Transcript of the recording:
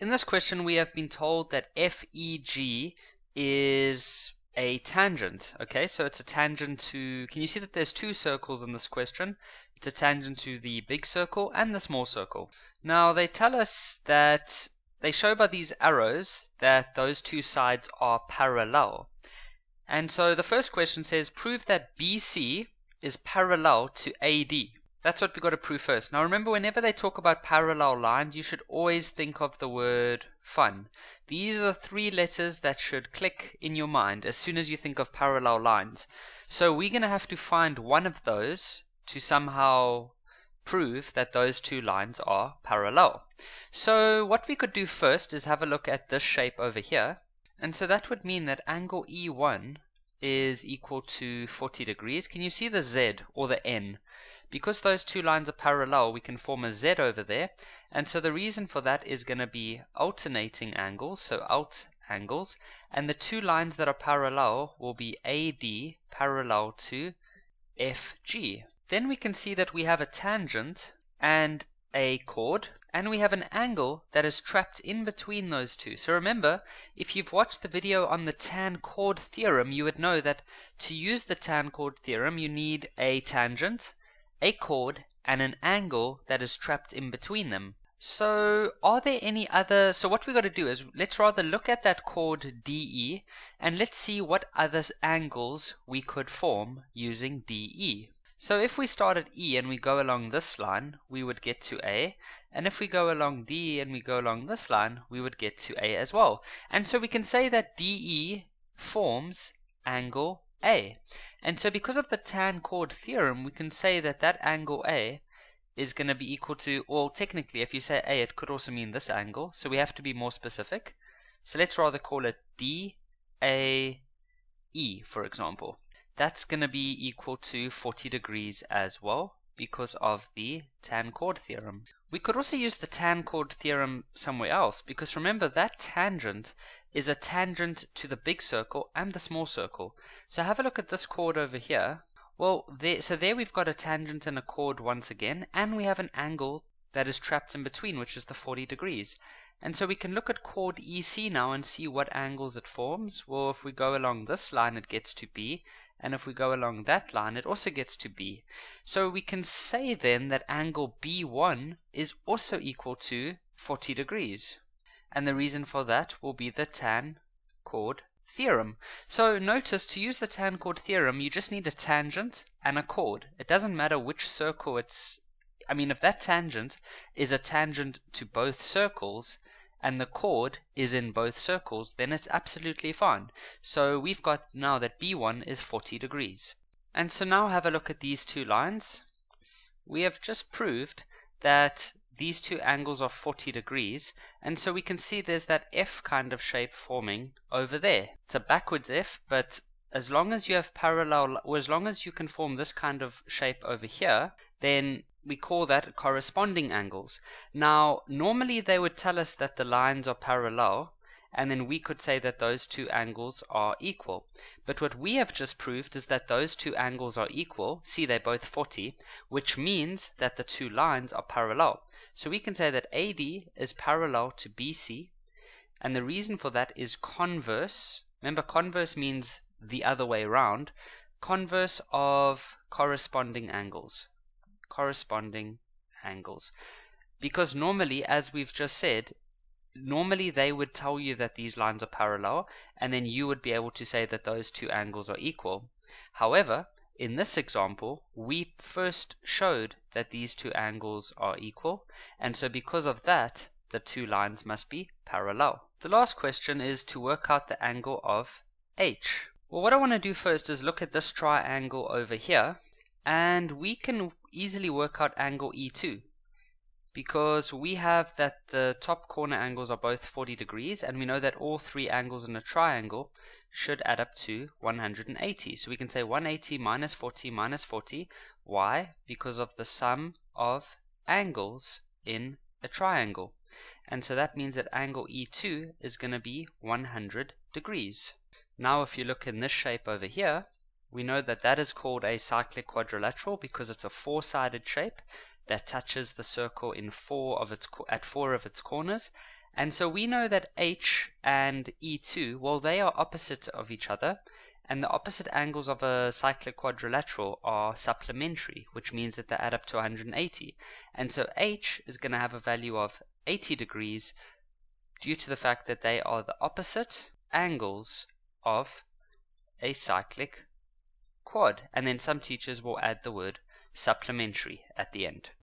In this question, we have been told that FEG is a tangent. Okay, so it's a tangent to. Can you see that there's two circles in this question? It's a tangent to the big circle and the small circle. Now, they tell us that they show by these arrows that those two sides are parallel. And so the first question says prove that BC is parallel to AD. That's what we've got to prove first. Now remember, whenever they talk about parallel lines, you should always think of the word fun. These are the three letters that should click in your mind as soon as you think of parallel lines. So we're going to have to find one of those to somehow prove that those two lines are parallel. So what we could do first is have a look at this shape over here. And so that would mean that angle E1 is equal to 40 degrees. Can you see the Z or the N? Because those two lines are parallel, we can form a Z over there. And so the reason for that is going to be alternating angles, so alt angles. And the two lines that are parallel will be AD parallel to FG. Then we can see that we have a tangent and a chord, and we have an angle that is trapped in between those two. So remember, if you've watched the video on the tan chord theorem, you would know that to use the tan chord theorem, you need a tangent, a chord, and an angle that is trapped in between them. So, are there any other? So, what we've got to do is let's rather look at that chord DE and let's see what other angles we could form using DE. So if we start at E and we go along this line, we would get to A. And if we go along D and we go along this line, we would get to A as well. And so we can say that DE forms angle A. And so because of the tan chord theorem, we can say that that angle A is going to be equal to, well, technically, if you say A, it could also mean this angle. So we have to be more specific. So let's rather call it D, A, E, for example that's going to be equal to 40 degrees as well because of the tan chord theorem. We could also use the tan chord theorem somewhere else because remember that tangent is a tangent to the big circle and the small circle. So have a look at this chord over here. Well, there, so there we've got a tangent and a chord once again, and we have an angle that is trapped in between, which is the 40 degrees. And so we can look at chord EC now and see what angles it forms. Well, if we go along this line, it gets to B, and if we go along that line, it also gets to B. So we can say then that angle B1 is also equal to 40 degrees. And the reason for that will be the tan chord theorem. So notice to use the tan chord theorem, you just need a tangent and a chord. It doesn't matter which circle it's I mean, if that tangent is a tangent to both circles, and the chord is in both circles, then it's absolutely fine. So we've got now that B1 is 40 degrees. And so now have a look at these two lines. We have just proved that these two angles are 40 degrees, and so we can see there's that F kind of shape forming over there. It's a backwards F, but as long as you have parallel, or as long as you can form this kind of shape over here, then we call that corresponding angles. Now, normally they would tell us that the lines are parallel, and then we could say that those two angles are equal. But what we have just proved is that those two angles are equal. See, they're both 40, which means that the two lines are parallel. So we can say that AD is parallel to BC, and the reason for that is converse. Remember, converse means the other way around. Converse of corresponding angles corresponding angles. Because normally, as we've just said, normally they would tell you that these lines are parallel, and then you would be able to say that those two angles are equal. However, in this example, we first showed that these two angles are equal, and so because of that, the two lines must be parallel. The last question is to work out the angle of H. Well, what I want to do first is look at this triangle over here, and we can easily work out angle E2 because we have that the top corner angles are both 40 degrees and we know that all three angles in a triangle should add up to 180. So we can say 180 minus 40 minus 40. Why? Because of the sum of angles in a triangle. And so that means that angle E2 is going to be 100 degrees. Now if you look in this shape over here, we know that that is called a cyclic quadrilateral because it's a four-sided shape that touches the circle in four of its at four of its corners And so we know that H and E2, well, they are opposite of each other, and the opposite angles of a cyclic quadrilateral are supplementary, which means that they add up to 180. And so H is going to have a value of 80 degrees due to the fact that they are the opposite angles of a cyclic quad. And then some teachers will add the word supplementary at the end.